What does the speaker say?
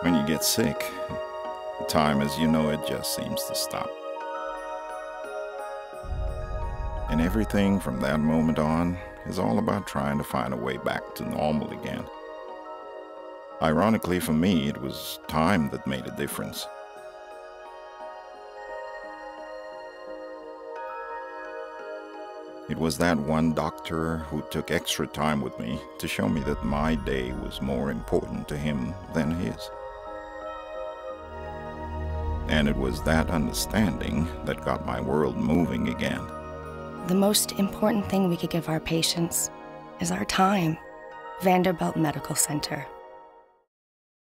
When you get sick, time as you know it just seems to stop. And everything from that moment on is all about trying to find a way back to normal again. Ironically, for me, it was time that made a difference. It was that one doctor who took extra time with me to show me that my day was more important to him than his. And it was that understanding that got my world moving again. The most important thing we could give our patients is our time. Vanderbilt Medical Center.